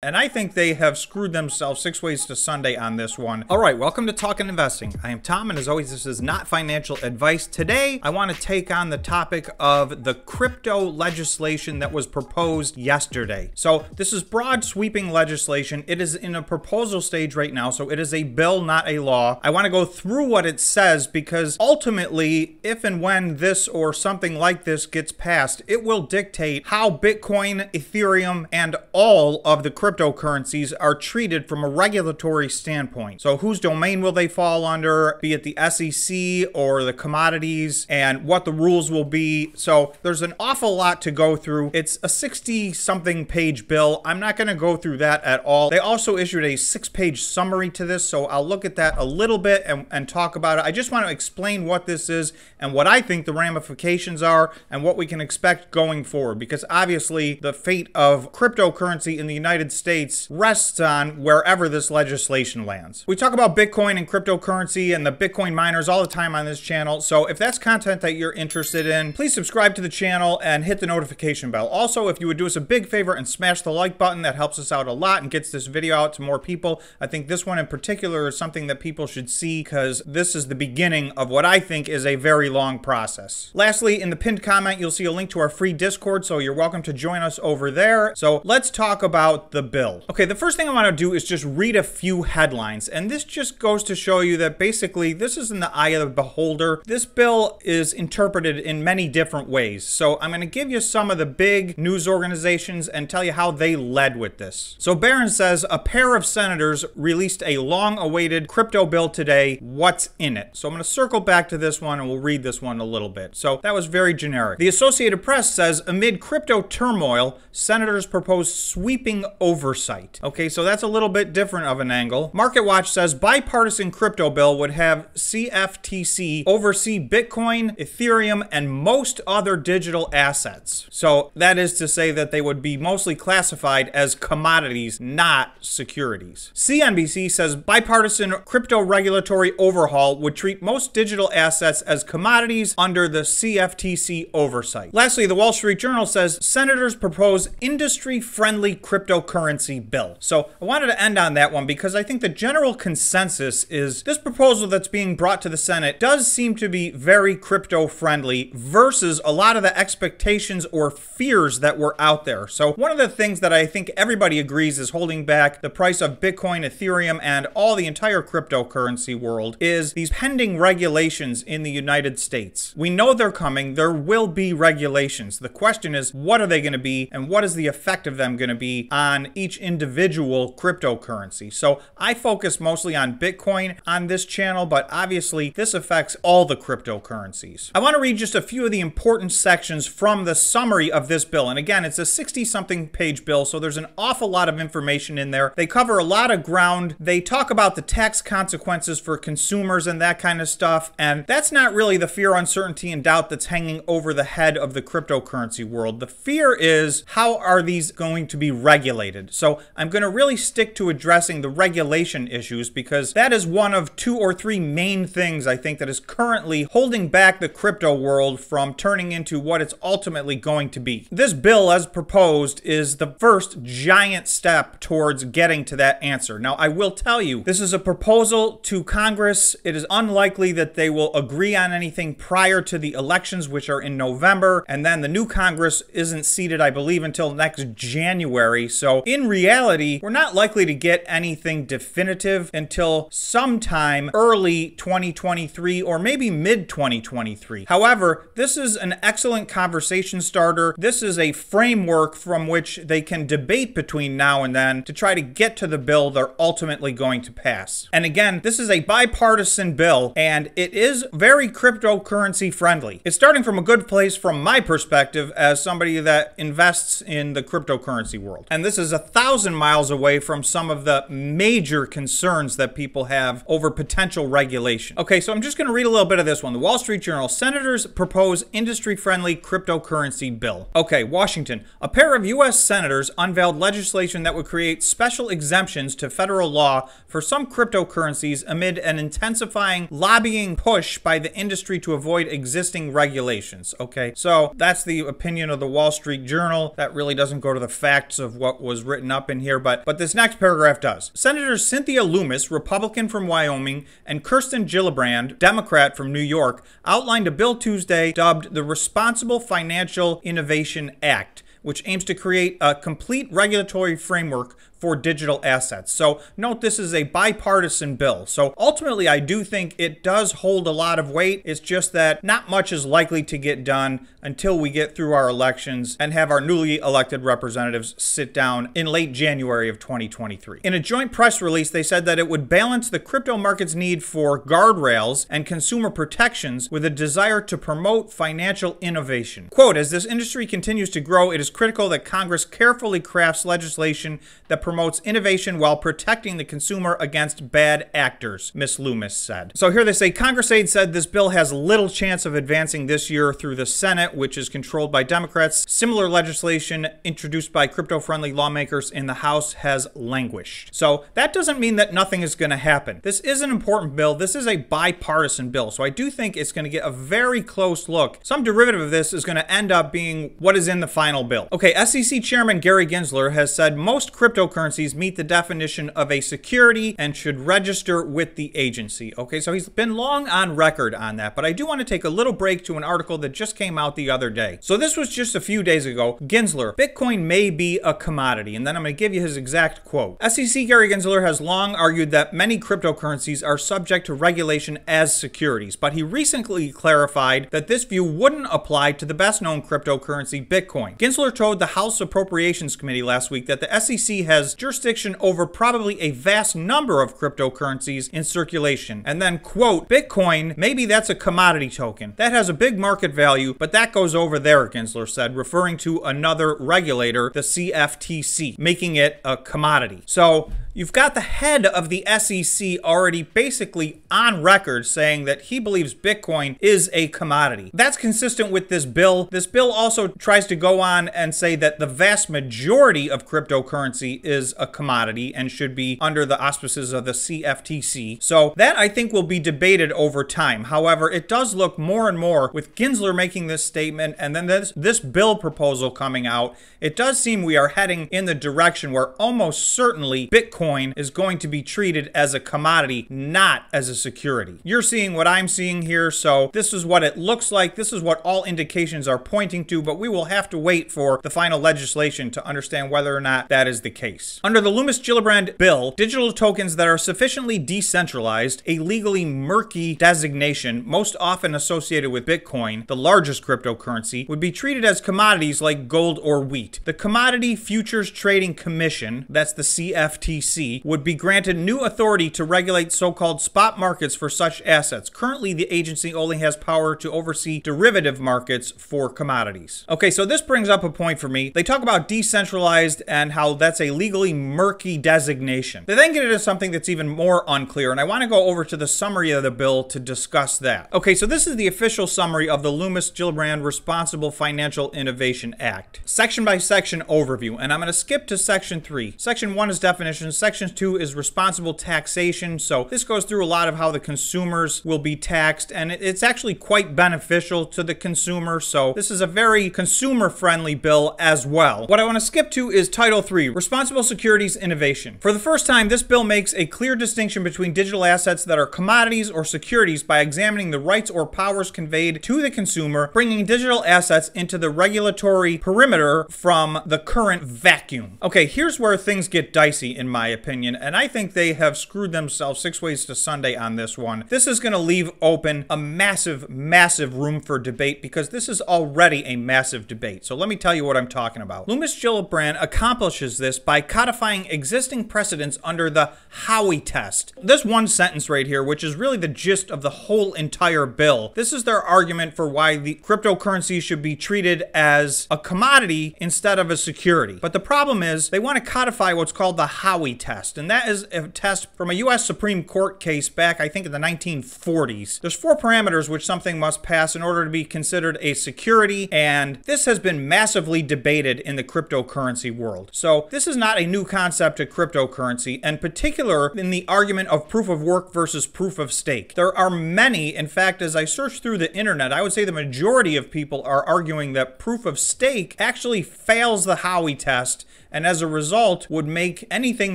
And I think they have screwed themselves six ways to Sunday on this one. All right, welcome to Talkin' Investing. I am Tom, and as always, this is not financial advice. Today, I want to take on the topic of the crypto legislation that was proposed yesterday. So, this is broad, sweeping legislation. It is in a proposal stage right now, so it is a bill, not a law. I want to go through what it says because ultimately, if and when this or something like this gets passed, it will dictate how Bitcoin, Ethereum, and all of the crypto cryptocurrencies are treated from a regulatory standpoint. So, whose domain will they fall under, be it the SEC or the commodities, and what the rules will be. So, there's an awful lot to go through. It's a 60 something page bill. I'm not going to go through that at all. They also issued a six page summary to this, so I'll look at that a little bit and, and talk about it. I just want to explain what this is and what I think the ramifications are and what we can expect going forward because obviously the fate of cryptocurrency in the United States States rests on wherever this legislation lands. We talk about Bitcoin and cryptocurrency and the Bitcoin miners all the time on this channel, so if that's content that you're interested in, please subscribe to the channel and hit the notification bell. Also, if you would do us a big favor and smash the like button, that helps us out a lot and gets this video out to more people. I think this one in particular is something that people should see because this is the beginning of what I think is a very long process. Lastly, in the pinned comment, you'll see a link to our free Discord, so you're welcome to join us over there. So let's talk about the bill. Okay, the first thing I want to do is just read a few headlines, and this just goes to show you that basically this is in the eye of the beholder. This bill is interpreted in many different ways. So I'm going to give you some of the big news organizations and tell you how they led with this. So Barron says a pair of senators released a long-awaited crypto bill today. What's in it? So I'm going to circle back to this one and we'll read this one a little bit. So that was very generic. The Associated Press says amid crypto turmoil, senators propose sweeping over oversight. Okay, so that's a little bit different of an angle. MarketWatch says bipartisan crypto bill would have CFTC oversee Bitcoin, Ethereum, and most other digital assets. So that is to say that they would be mostly classified as commodities, not securities. CNBC says bipartisan crypto regulatory overhaul would treat most digital assets as commodities under the CFTC oversight. Lastly, the Wall Street Journal says senators propose industry friendly cryptocurrency currency bill. So I wanted to end on that one because I think the general consensus is this proposal that's being brought to the Senate does seem to be very crypto friendly versus a lot of the expectations or fears that were out there. So one of the things that I think everybody agrees is holding back the price of Bitcoin, Ethereum, and all the entire cryptocurrency world is these pending regulations in the United States. We know they're coming. There will be regulations. The question is, what are they going to be and what is the effect of them going to be on each individual cryptocurrency. So I focus mostly on Bitcoin on this channel, but obviously this affects all the cryptocurrencies. I want to read just a few of the important sections from the summary of this bill. And again, it's a 60 something page bill, so there's an awful lot of information in there. They cover a lot of ground. They talk about the tax consequences for consumers and that kind of stuff. And that's not really the fear, uncertainty, and doubt that's hanging over the head of the cryptocurrency world. The fear is how are these going to be regulated? So I'm going to really stick to addressing the regulation issues because that is one of two or three main things I think that is currently holding back the crypto world from turning into what it's ultimately going to be. This bill, as proposed, is the first giant step towards getting to that answer. Now, I will tell you, this is a proposal to Congress. It is unlikely that they will agree on anything prior to the elections, which are in November, and then the new Congress isn't seated, I believe, until next January. So, in in reality, we're not likely to get anything definitive until sometime early 2023 or maybe mid 2023. However, this is an excellent conversation starter. This is a framework from which they can debate between now and then to try to get to the bill they're ultimately going to pass. And again, this is a bipartisan bill and it is very cryptocurrency friendly. It's starting from a good place from my perspective as somebody that invests in the cryptocurrency world. And this is a thousand miles away from some of the major concerns that people have over potential regulation. Okay, so I'm just going to read a little bit of this one. The Wall Street Journal Senators propose industry friendly cryptocurrency bill. Okay, Washington. A pair of U.S. senators unveiled legislation that would create special exemptions to federal law for some cryptocurrencies amid an intensifying lobbying push by the industry to avoid existing regulations. Okay, so that's the opinion of the Wall Street Journal. That really doesn't go to the facts of what was written up in here, but, but this next paragraph does. Senators Cynthia Lummis, Republican from Wyoming, and Kirsten Gillibrand, Democrat from New York, outlined a bill Tuesday dubbed the Responsible Financial Innovation Act which aims to create a complete regulatory framework for digital assets. So note this is a bipartisan bill. So ultimately, I do think it does hold a lot of weight. It's just that not much is likely to get done until we get through our elections and have our newly elected representatives sit down in late January of 2023. In a joint press release, they said that it would balance the crypto market's need for guardrails and consumer protections with a desire to promote financial innovation. Quote, as this industry continues to grow, it is critical that Congress carefully crafts legislation that promotes innovation while protecting the consumer against bad actors, Ms. Lummis said. So here they say Congress aide said this bill has little chance of advancing this year through the Senate, which is controlled by Democrats. Similar legislation introduced by crypto friendly lawmakers in the House has languished. So that doesn't mean that nothing is going to happen. This is an important bill. This is a bipartisan bill. So I do think it's going to get a very close look. Some derivative of this is going to end up being what is in the final bill. Okay, SEC Chairman Gary Gensler has said most cryptocurrency cryptocurrencies meet the definition of a security and should register with the agency. Okay, so he's been long on record on that, but I do want to take a little break to an article that just came out the other day. So this was just a few days ago. Gensler, Bitcoin may be a commodity, and then I'm going to give you his exact quote. SEC Gary Gensler has long argued that many cryptocurrencies are subject to regulation as securities, but he recently clarified that this view wouldn't apply to the best known cryptocurrency, Bitcoin. Gensler told the House Appropriations Committee last week that the SEC has has jurisdiction over probably a vast number of cryptocurrencies in circulation. And then, quote, Bitcoin, maybe that's a commodity token. That has a big market value, but that goes over there, Gensler said, referring to another regulator, the CFTC, making it a commodity. So, You've got the head of the SEC already basically on record saying that he believes Bitcoin is a commodity. That's consistent with this bill. This bill also tries to go on and say that the vast majority of cryptocurrency is a commodity and should be under the auspices of the CFTC. So that I think will be debated over time. However, it does look more and more with Gensler making this statement and then this, this bill proposal coming out, it does seem we are heading in the direction where almost certainly Bitcoin Bitcoin is going to be treated as a commodity, not as a security. You're seeing what I'm seeing here, so this is what it looks like. This is what all indications are pointing to, but we will have to wait for the final legislation to understand whether or not that is the case. Under the Lummis Gillibrand bill, digital tokens that are sufficiently decentralized, a legally murky designation most often associated with Bitcoin, the largest cryptocurrency, would be treated as commodities like gold or wheat. The Commodity Futures Trading Commission, that's the CFTC, would be granted new authority to regulate so called spot markets for such assets. Currently, the agency only has power to oversee derivative markets for commodities. Okay, so this brings up a point for me. They talk about decentralized and how that's a legally murky designation. They then get into something that's even more unclear, and I want to go over to the summary of the bill to discuss that. Okay, so this is the official summary of the Lummis Gillibrand Responsible Financial Innovation Act. Section by section overview, and I'm going to skip to section 3. Section 1 is definitions, Section 2 is responsible taxation. So this goes through a lot of how the consumers will be taxed, and it's actually quite beneficial to the consumer. So this is a very consumer friendly bill as well. What I want to skip to is Title 3 Responsible Securities Innovation. For the first time, this bill makes a clear distinction between digital assets that are commodities or securities by examining the rights or powers conveyed to the consumer, bringing digital assets into the regulatory perimeter from the current vacuum. Okay, here's where things get dicey in my opinion, and I think they have screwed themselves six ways to Sunday on this one. This is going to leave open a massive, massive room for debate because this is already a massive debate. So let me tell you what I'm talking about. Lummis Gillibrand accomplishes this by codifying existing precedents under the Howey test. This one sentence right here, which is really the gist of the whole entire bill, this is their argument for why the cryptocurrency should be treated as a commodity instead of a security. But the problem is they want to codify what's called the Howey test. And that is a test from a U.S. Supreme Court case back, I think, in the 1940s. There's four parameters which something must pass in order to be considered a security, and this has been massively debated in the cryptocurrency world. So this is not a new concept to cryptocurrency, and particular in the argument of proof of work versus proof of stake. There are many, in fact, as I search through the internet, I would say the majority of people are arguing that proof of stake actually fails the Howey test and as a result would make anything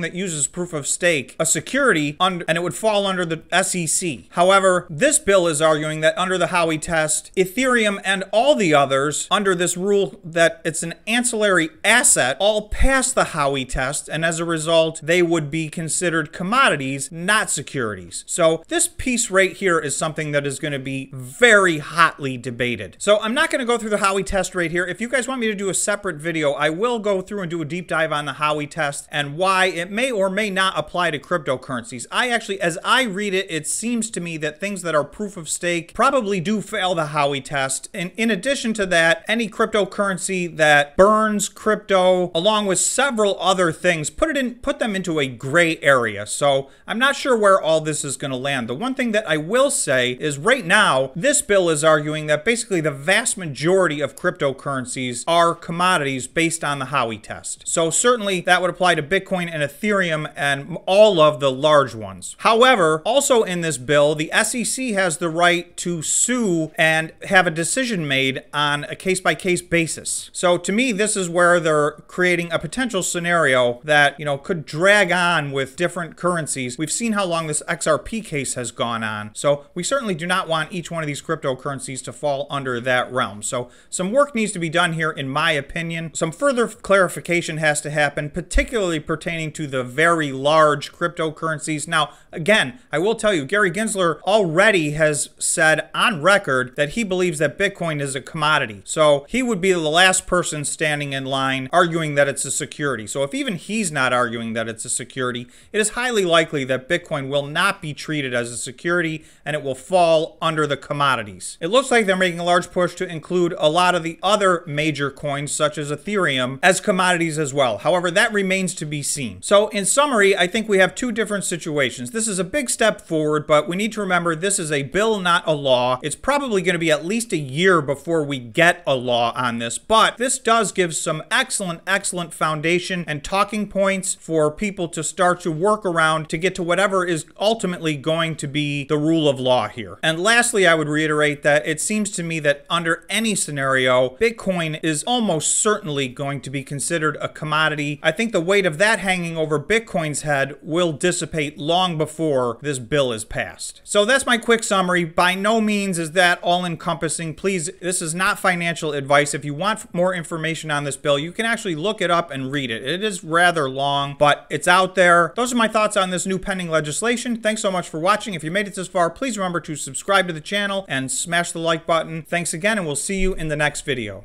that uses proof of stake a security and it would fall under the SEC. However, this bill is arguing that under the Howey test, Ethereum and all the others under this rule that it's an ancillary asset all pass the Howey test and as a result they would be considered commodities, not securities. So this piece right here is something that is going to be very hotly debated. So I'm not going to go through the Howey test right here. If you guys want me to do a separate video, I will go through and do a deep deep dive on the Howey test and why it may or may not apply to cryptocurrencies. I actually, as I read it, it seems to me that things that are proof of stake probably do fail the Howey test. And in addition to that, any cryptocurrency that burns crypto, along with several other things, put it in, put them into a gray area. So I'm not sure where all this is going to land. The one thing that I will say is right now, this bill is arguing that basically the vast majority of cryptocurrencies are commodities based on the Howey test. So certainly that would apply to Bitcoin and Ethereum and all of the large ones. However, also in this bill, the SEC has the right to sue and have a decision made on a case by case basis. So to me, this is where they're creating a potential scenario that, you know, could drag on with different currencies. We've seen how long this XRP case has gone on. So we certainly do not want each one of these cryptocurrencies to fall under that realm. So some work needs to be done here, in my opinion. Some further clarification has to happen, particularly pertaining to the very large cryptocurrencies. Now, again, I will tell you, Gary Gensler already has said on record that he believes that Bitcoin is a commodity. So he would be the last person standing in line arguing that it's a security. So if even he's not arguing that it's a security, it is highly likely that Bitcoin will not be treated as a security and it will fall under the commodities. It looks like they're making a large push to include a lot of the other major coins, such as Ethereum, as commodities as well. However, that remains to be seen. So in summary, I think we have two different situations. This is a big step forward, but we need to remember this is a bill, not a law. It's probably going to be at least a year before we get a law on this, but this does give some excellent, excellent foundation and talking points for people to start to work around to get to whatever is ultimately going to be the rule of law here. And lastly, I would reiterate that it seems to me that under any scenario, Bitcoin is almost certainly going to be considered a commodity. I think the weight of that hanging over Bitcoin's head will dissipate long before this bill is passed. So that's my quick summary. By no means is that all encompassing. Please, this is not financial advice. If you want more information on this bill, you can actually look it up and read it. It is rather long, but it's out there. Those are my thoughts on this new pending legislation. Thanks so much for watching. If you made it this far, please remember to subscribe to the channel and smash the like button. Thanks again, and we'll see you in the next video.